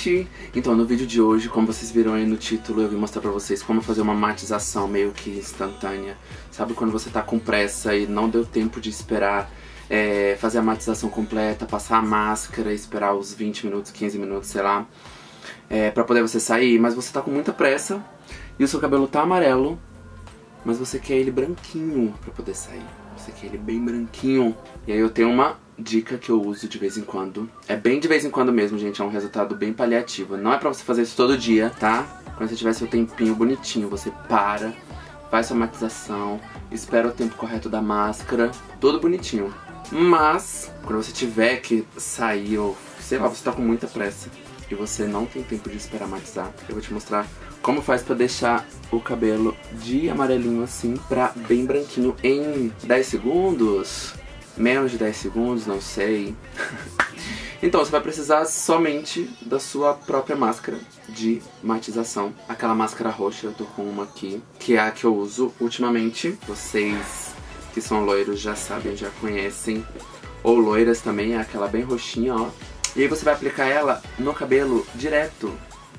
Gente! Então no vídeo de hoje, como vocês viram aí no título, eu vim mostrar pra vocês como fazer uma matização meio que instantânea. Sabe quando você tá com pressa e não deu tempo de esperar é, fazer a matização completa, passar a máscara, esperar os 20 minutos, 15 minutos, sei lá é, Pra poder você sair, mas você tá com muita pressa e o seu cabelo tá amarelo Mas você quer ele branquinho pra poder sair. Você quer ele bem branquinho. E aí eu tenho uma dica que eu uso de vez em quando. É bem de vez em quando mesmo, gente, é um resultado bem paliativo. Não é pra você fazer isso todo dia, tá? Quando você tiver seu tempinho bonitinho, você para, faz sua matização, espera o tempo correto da máscara, tudo bonitinho. Mas, quando você tiver que sair ou, sei lá, você tá com muita pressa e você não tem tempo de esperar matizar, eu vou te mostrar como faz pra deixar o cabelo de amarelinho assim pra bem branquinho em 10 segundos, menos de 10 segundos, não sei. então, você vai precisar somente da sua própria máscara de matização. Aquela máscara roxa, eu tô com uma aqui, que é a que eu uso ultimamente. Vocês que são loiros já sabem, já conhecem. Ou loiras também, é aquela bem roxinha, ó. E aí você vai aplicar ela no cabelo direto,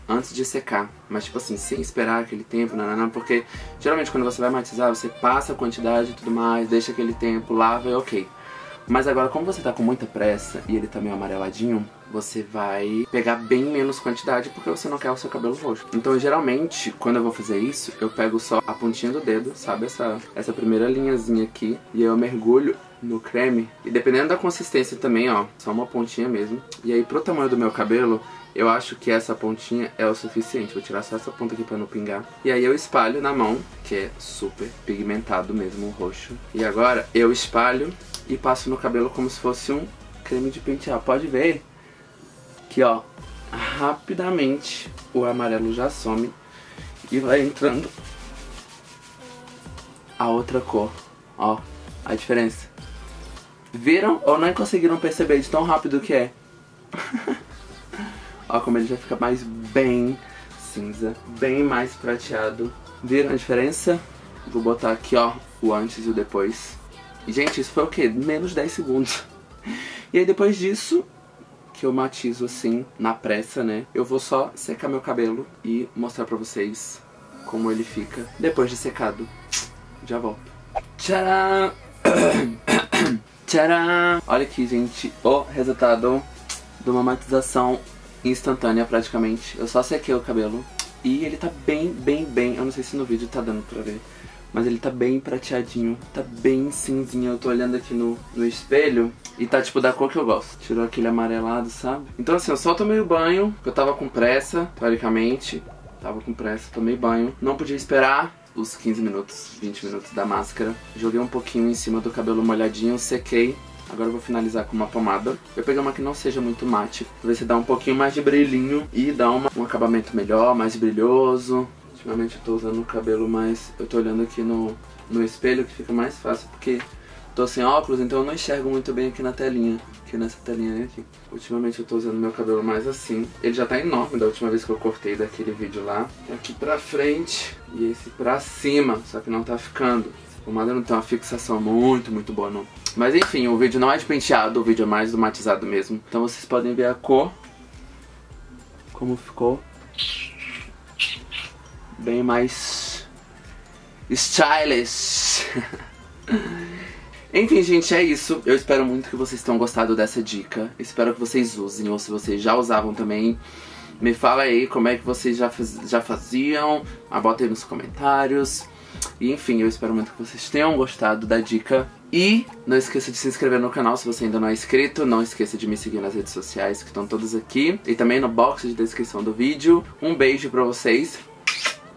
antes de secar. Mas tipo assim, sem esperar aquele tempo, não, porque geralmente quando você vai matizar, você passa a quantidade e tudo mais, deixa aquele tempo, lava e ok. Mas agora, como você tá com muita pressa e ele tá meio amareladinho, você vai pegar bem menos quantidade porque você não quer o seu cabelo roxo. Então, geralmente, quando eu vou fazer isso, eu pego só a pontinha do dedo, sabe? Essa, essa primeira linhazinha aqui. E aí eu mergulho no creme. E dependendo da consistência também, ó, só uma pontinha mesmo. E aí, pro tamanho do meu cabelo, eu acho que essa pontinha é o suficiente. Vou tirar só essa ponta aqui pra não pingar. E aí eu espalho na mão, que é super pigmentado mesmo, o roxo. E agora eu espalho e passo no cabelo como se fosse um creme de pentear. Pode ver que, ó, rapidamente o amarelo já some e vai entrando a outra cor. Ó, a diferença. Viram ou não conseguiram perceber de tão rápido que é? ó como ele já fica mais bem cinza, bem mais prateado. Viram a diferença? Vou botar aqui, ó, o antes e o depois. Gente, isso foi o quê? Menos de 10 segundos. E aí depois disso, que eu matizo assim, na pressa, né? Eu vou só secar meu cabelo e mostrar pra vocês como ele fica depois de secado. Já volto. Tcharam! Tcharam! Olha aqui, gente, o resultado de uma matização instantânea praticamente. Eu só sequei o cabelo e ele tá bem, bem, bem... Eu não sei se no vídeo tá dando pra ver mas ele tá bem prateadinho, tá bem cinzinho. Eu tô olhando aqui no, no espelho e tá tipo da cor que eu gosto. Tirou aquele amarelado, sabe? Então assim, eu só tomei o banho, eu tava com pressa, teoricamente. Tava com pressa, tomei banho. Não podia esperar os 15 minutos, 20 minutos da máscara. Joguei um pouquinho em cima do cabelo molhadinho, sequei. Agora eu vou finalizar com uma pomada. Eu peguei uma que não seja muito mate, pra ver se dá um pouquinho mais de brilhinho e dá uma, um acabamento melhor, mais brilhoso. Ultimamente eu tô usando o cabelo mais... Eu tô olhando aqui no, no espelho que fica mais fácil, porque tô sem óculos, então eu não enxergo muito bem aqui na telinha. Aqui nessa telinha aqui. Ultimamente eu tô usando meu cabelo mais assim. Ele já tá enorme da última vez que eu cortei daquele vídeo lá. Aqui pra frente e esse pra cima, só que não tá ficando. A pomada não tem uma fixação muito, muito boa não. Mas enfim, o vídeo não é de penteado, o vídeo é mais do matizado mesmo. Então vocês podem ver a cor, como ficou bem mais stylish. Enfim, gente, é isso. Eu espero muito que vocês tenham gostado dessa dica. Espero que vocês usem, ou se vocês já usavam também. Me fala aí como é que vocês já, faz, já faziam. Bota aí nos comentários. E enfim, eu espero muito que vocês tenham gostado da dica. E não esqueça de se inscrever no canal se você ainda não é inscrito. Não esqueça de me seguir nas redes sociais que estão todas aqui. E também no box de descrição do vídeo. Um beijo pra vocês